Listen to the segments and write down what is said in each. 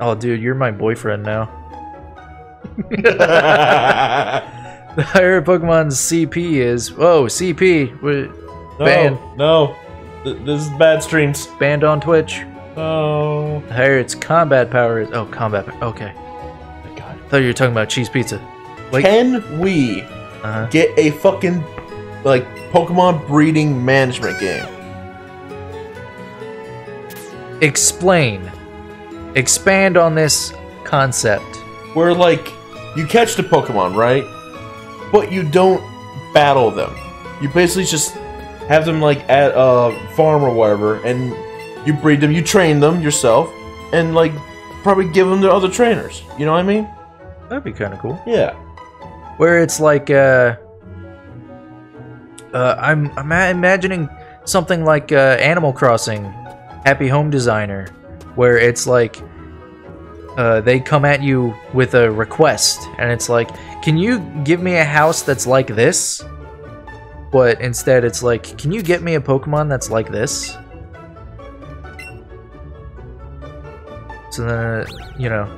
Oh, dude, you're my boyfriend now. The higher Pokemon's CP is. Whoa, CP. Wait, No, Banned. no. Th- this is bad streams. Banned on Twitch. Oh. The higher its combat power is. Oh, combat. power, Okay. God. thought you were talking about cheese pizza. Like, Can we uh, get a fucking like Pokemon breeding management game? explain. Expand on this concept. Where like you catch the Pokemon, right? But you don't battle them. You basically just have them like at a farm or whatever, and you breed them, you train them yourself, and like probably give them to other trainers. You know what I mean? That'd be kind of cool. Yeah. Where it's like, uh, uh, I'm, I'm imagining something like uh, Animal Crossing, Happy Home Designer, where it's like, uh, they come at you with a request, and it's like, can you give me a house that's like this? But instead, it's like, can you get me a Pokemon that's like this? So then, uh, you know,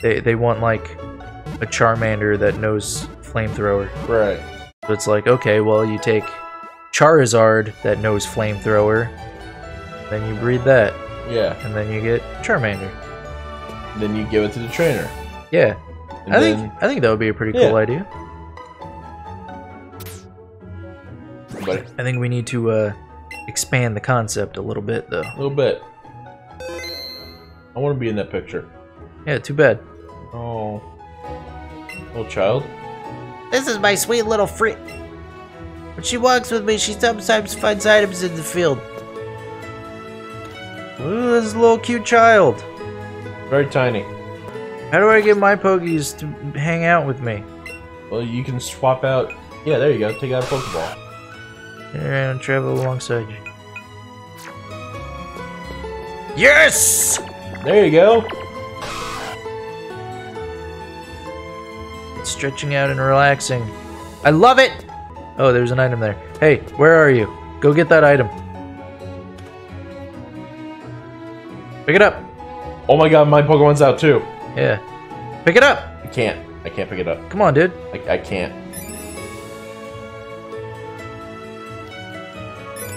they they want like a Charmander that knows flamethrower. Right. So it's like, okay, well, you take Charizard that knows flamethrower, then you breed that, Yeah. and then you get Charmander. Then you give it to the trainer. Yeah, And I then think I think that would be a pretty Yeah. cool idea. but I think we need to uh, expand the concept a little bit, though. a little bit. I want to be in that picture. Yeah, too bad. Oh. Little child. This is my sweet little free. When she walks with me, she sometimes finds items in the field. Ooh, this little cute child. Very tiny. How do I get my Pokies to hang out with me? Well, you can swap out. Yeah, there you go. Take out a Pokeball. And travel alongside you. Yes! There you go. Stretching out and relaxing. I love it! Oh, there's an item there. Hey, where are you? Go get that item. Pick it up. Oh my god, my Pokemon's out too. Yeah. Pick it up! I can't. I can't pick it up. Come on, dude. I, I can't.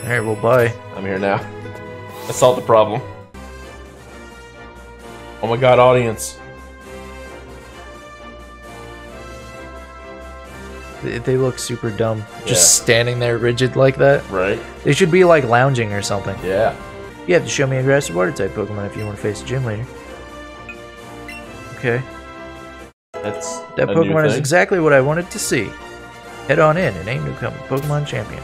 Alright, well, bye. I'm here now. I solved the problem. Oh my god, audience. They, they look super dumb. Yeah. Just standing there rigid like that. Right? They should be like lounging or something. Yeah. You have to show me a grass water type Pokemon if you want to face the gym leader. Okay. That's That a Pokemon is exactly what I wanted to see. Head on in and aim to become Pokemon champion.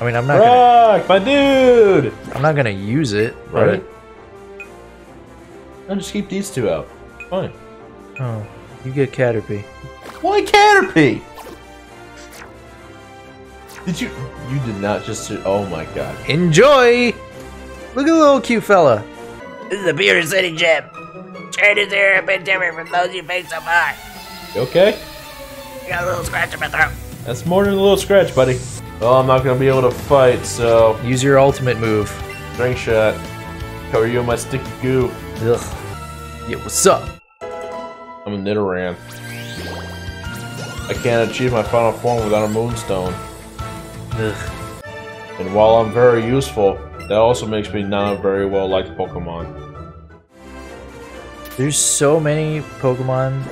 I mean, I'm not gonna, my dude! I'm not gonna use it, Right? right? I'll just keep these two out. Fine. Oh, you get Caterpie. Why Caterpie? Did you? You did not just. Oh my god. Enjoy! Look at the little cute fella. This is a Pewter City gym. Trade is here up and different from those you face so far. You okay? Got a little scratch in my throat. That's more than a little scratch, buddy. Oh, I'm not gonna be able to fight, so Use your ultimate move. drink shot. Cover you in my sticky goo. Ugh. Yeah, what's up? I'm a Nidoran. I can't achieve my final form without a Moonstone. Ugh. And while I'm very useful, that also makes me not very well like Pokemon. There's so many Pokemon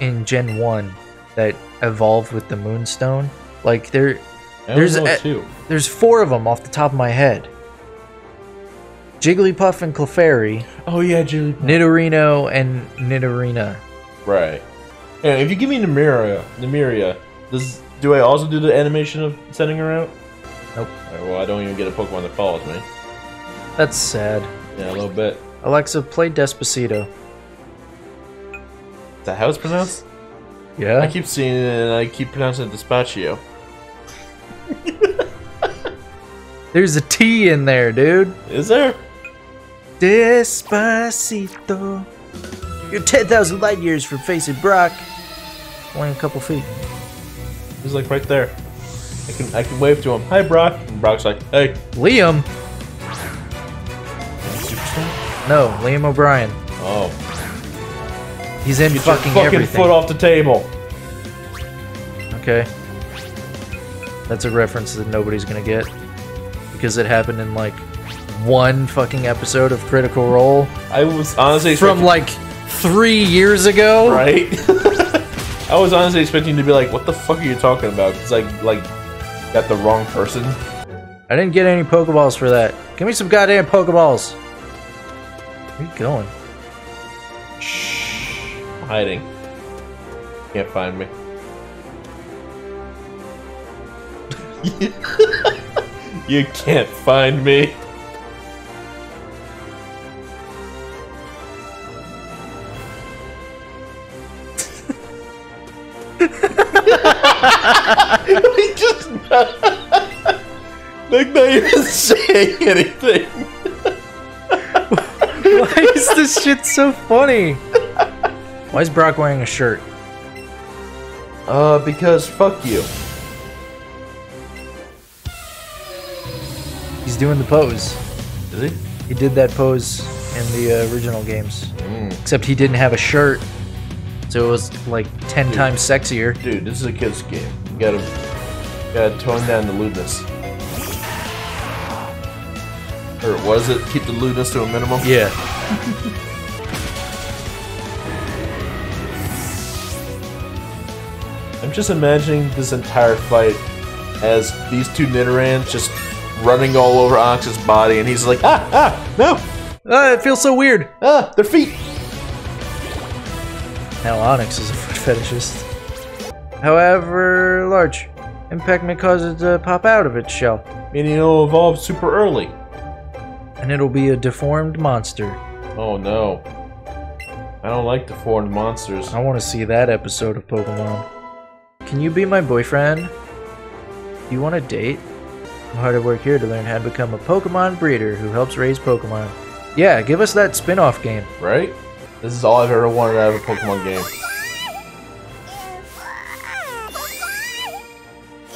in Gen 1 that evolved with the Moonstone. Like, there, There's a- two. there's four of them off the top of my head. Jigglypuff and Clefairy, Oh yeah, Julie. Nidorino and Nidorina. Right. Yeah, if you give me Nemiria, Nemiria, does do I also do the animation of sending her out? Nope. Alright, well, I don't even get a Pokemon that follows me. That's sad. Yeah, a little bit. Alexa, play Despacito. Is that how it's pronounced? Yeah? I keep seeing it and I keep pronouncing it Despacio. There's a T in there, dude. Is there? Despacito. You're 10,000 light years from facing Brock. Only a couple feet. He's like right there. I can I can wave to him. Hi, Brock. And Brock's like, Hey. Liam. No, Liam O'Brien. Oh, He's in get your fucking, fucking everything. foot off the table. Okay. That's a reference that nobody's gonna get. Because it happened in like one fucking episode of Critical Role I was honestly from like three years ago. right. I was honestly expecting to be like, "What the fuck are you talking about?" Because I like got the wrong person. I didn't get any Pokeballs for that. Give me some goddamn Pokeballs. Where you going? Shh, I'm hiding. Can't find me. you can't find me. We just like not even saying anything. Why is this shit so funny? Why is Brock wearing a shirt? Uh, because fuck you. He's doing the pose. Is he? He did that pose in the uh, original games. Mm. Except he didn't have a shirt. So it was like 10 times sexier. Dude, this is a kid's game. You gotta, gotta tone down the lewdness. Or was it keep the lewdness to a minimum? Yeah. I'm just imagining this entire fight as these two Nidorans just running all over Onix's body, and he's like, ah, ah, no, Ah, it feels so weird. ah, their feet. Now Onix is a foot fetishist. However large, impact may cause it to pop out of its shell, Meaning it'll evolve super early. and it'll be a deformed monster. Oh no. I don't like deformed monsters. I want to see that episode of Pokemon. Can you be my boyfriend? Do you want a date? I'm hard at work here to learn how to become a Pokemon breeder who helps raise Pokemon. Yeah, give us that spin off game. Right? This is all I've ever wanted out of a Pokemon game.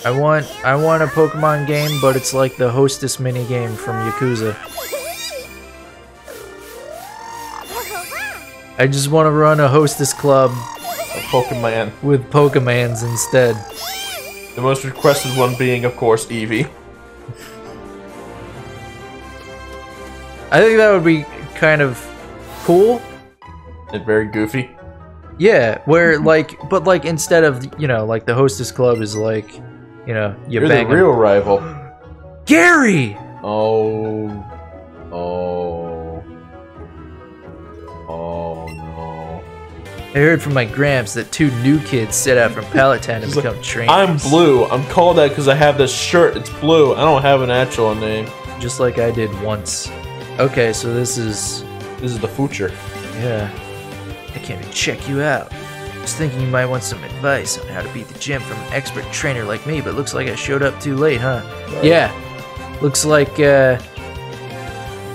I want I want a Pokemon game, but it's like the hostess mini game from Yakuza. I just want to run a hostess club A Pokemon. with Pokemans instead. The most requested one being, of course, Eevee. I think that would be kind of cool. And very goofy. Yeah, where like, but like instead of you know like the hostess club is like, you know, you You're the real rival. Gary. Oh. Oh. Oh no. I heard from my gramps that two new kids set out from Pallet Town to He's like, become trainers. I'm blue. I'm called that because I have this shirt. It's blue. I don't have an actual name. just like I did once. Okay, so this is This is the future. yeah. I came to check you out. I Was thinking you might want some advice on how to beat the gym from an expert trainer like me, but looks like I showed up too late, huh? Yeah. Looks like uh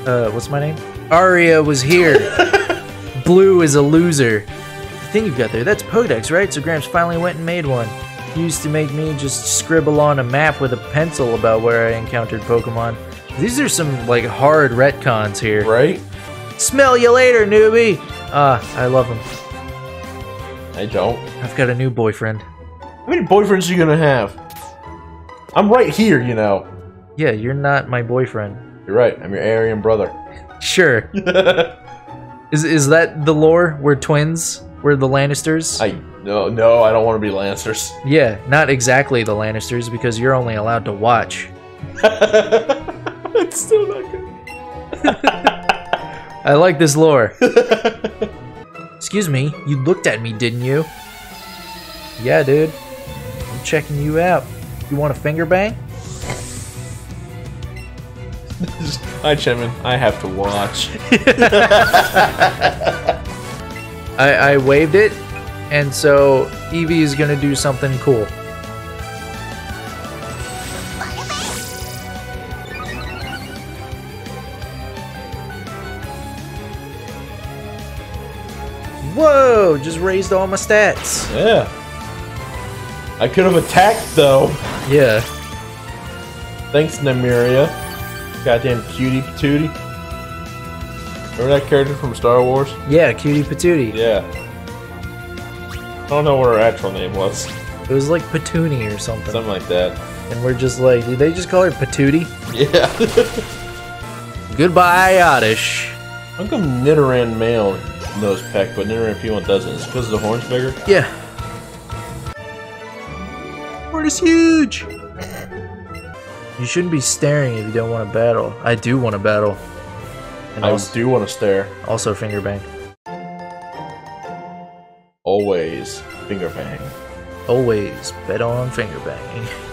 uh what's my name? Arya was here. Blue is a loser. The thing you've got there, that's Pokedex, right? So Gramps finally went and made one. He used to make me just scribble on a map with a pencil about where I encountered Pokemon. These are some like hard retcons here. Right? Smell you later, newbie. Ah, I love him. I don't. I've got a new boyfriend. How many boyfriends are you gonna have? I'm right here, you know. Yeah, you're not my boyfriend. You're right. I'm your Aryan brother. Sure. Is is that the lore? We're twins. We're the Lannisters. I no no. I don't want to be Lannisters. yeah, not exactly the Lannisters because you're only allowed to watch. it's still not good. I like this lore. Excuse me, you looked at me, didn't you? Yeah, dude. I'm checking you out. You want a finger bang? Hi, Chemin. I have to watch. I, I waved it, and so Eevee is gonna do something cool. Whoa! Just raised all my stats. Yeah. I could have attacked though. Yeah. Thanks, Namiria. Goddamn cutie patootie. Remember that character from Star Wars? Yeah, Cutie Patootie. Yeah. I don't know what her actual name was. It was like Patoonie or something. Something like that. And we're just like, did they just call her Patootie? Yeah. Goodbye, Oddish. How come Nidoran male knows peck, but Nidoran female doesn't? Is because the horn's bigger? Yeah. Horn is huge! You shouldn't be staring if you don't want to battle. I do want to battle. And I also, do want to stare. also finger bang. Always finger bang. Always bet on finger banging.